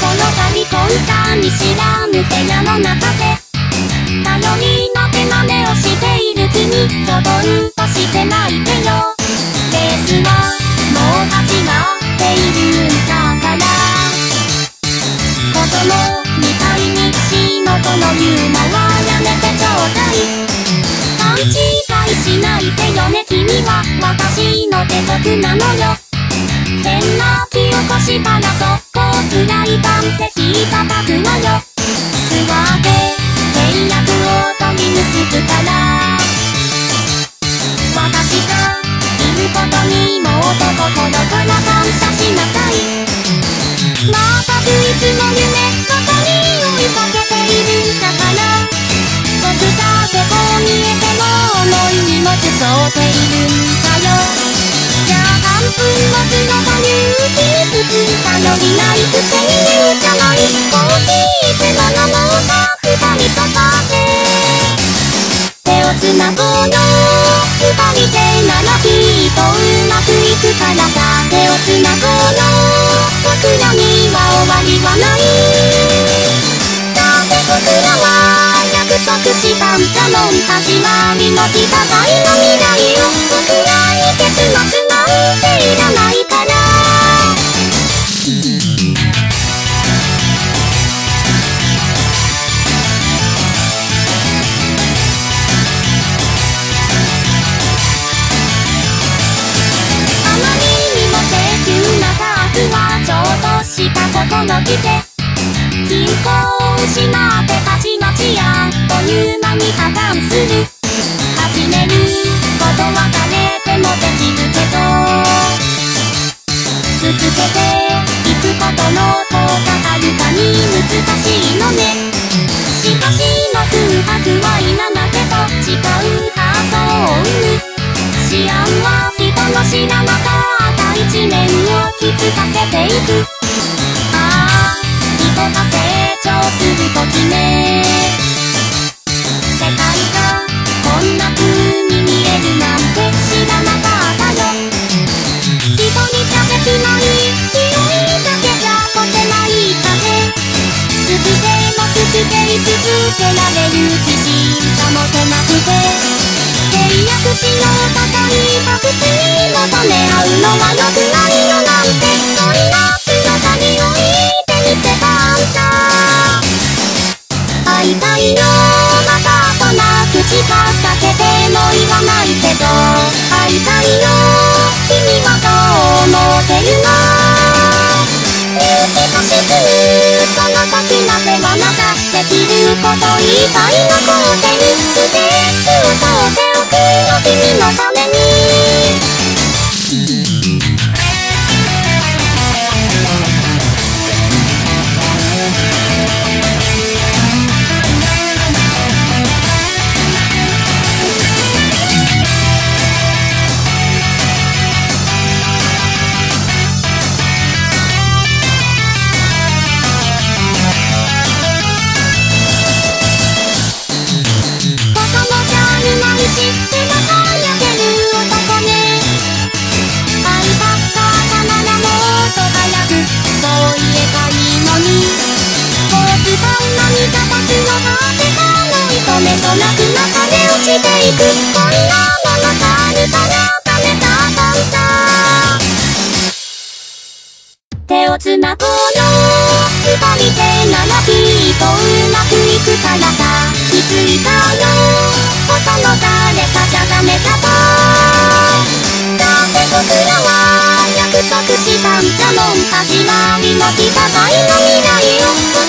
この旅コンタ見知らぬ部屋の中で頼りの手真似をしている君ちょどんとして泣いてしなさいまた。ついつの夢どこに追いかけているんだから僕だけこう見えても重い荷物背負っているんだよじゃあ半分もつのという秘密頼りないくせに言うじゃないコーヒーいつまのもうか二人そばで手をつなごうよ二人でならきっとうまくいくからさ手をつなごうの僕らには終わりはないだって僕らは約束したんだもん。始まりの戦いの未来を僕らに結末はちょっとしたことのきて均衡を失ってたちの治安という間に破綻する。始めることは誰でもできるけど。続けていくことの方がはるかに難しいのね。しかしの空白はいらなけと違う発想を生む思案は人の知らなかった一面。を気づかせていく。ああ人が成長するときね。世界がこんな風に見えるなんて知らなかったよ。一人じゃできない強いだけじゃ越せない壁好きでも好きでい続けられる自信が持てなくて。契約しよう高い白紙に求め合うのは良くよ君はどう思ってるの勇気と沈むその時まではまだできることいっぱいつなごうよ二人でならきっとうまくいくからさ気づいたよ他の誰かじゃダメだとだって僕らは約束したんだもん。始まりの戦いの未来を